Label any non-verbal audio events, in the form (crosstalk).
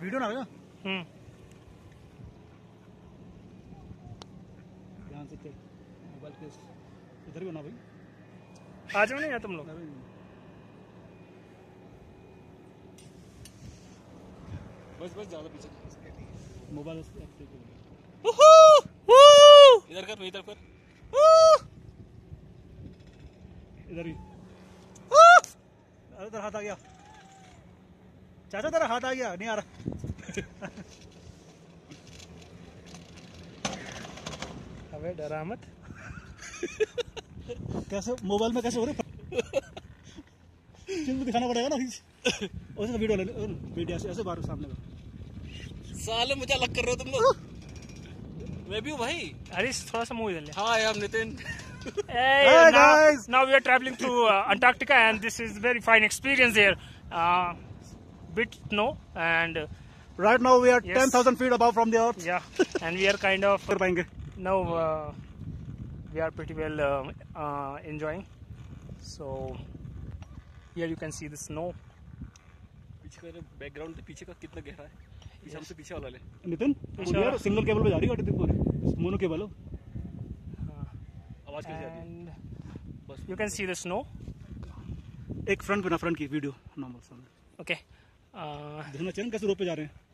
Video ना हम्म। ध्यान से चल मोबाइल केस इधर भी बना भाई। आ जाओ नहीं तुम लोग। बस बस ज़्यादा पीछे। मोबाइल इधर कर इधर कर। इधर ही अरे इधर हाथ आ गया। चाचा तेरा हाथ आ गया नहीं आ रहा। अबे डरा मत। कैसे मोबाइल में कैसे हो रहे? चिन्ह दिखाना पड़ेगा ना उसे वीडियो ले वीडियो ऐसे ऐसे बाहर सामने का। साले मुझे अलग कर रहे हो तुम लोग। मैं भी हूँ भाई। अरे थोड़ा सा मुँह इधर ले। हाँ यार Nitin. Hey, Hi, now, guys. now we are traveling to uh, Antarctica, and this is very fine experience here. Uh, bit snow, and uh, right now we are Yes. 10000 feet above from the earth yeah, and we are kind of (laughs) कर पाएँगे now uh, we are pretty well uh, uh, enjoying. So here you can see the snow. पीछे का background पीछे का कितना गहरा है पीछे हमसे पीछे वाला ले नितिन इशारा। यार सिंगल केबल पे जा रही है गाड़ी पूरी मोनो केबल हो आवाज़ कैसे आती है And बस you can see the snow. एक फ्रंट पे ना फ्रंट की वीडियो नॉर्मल सामने Okay. Uh, चरण कैसे रोड पे जा रहे हैं?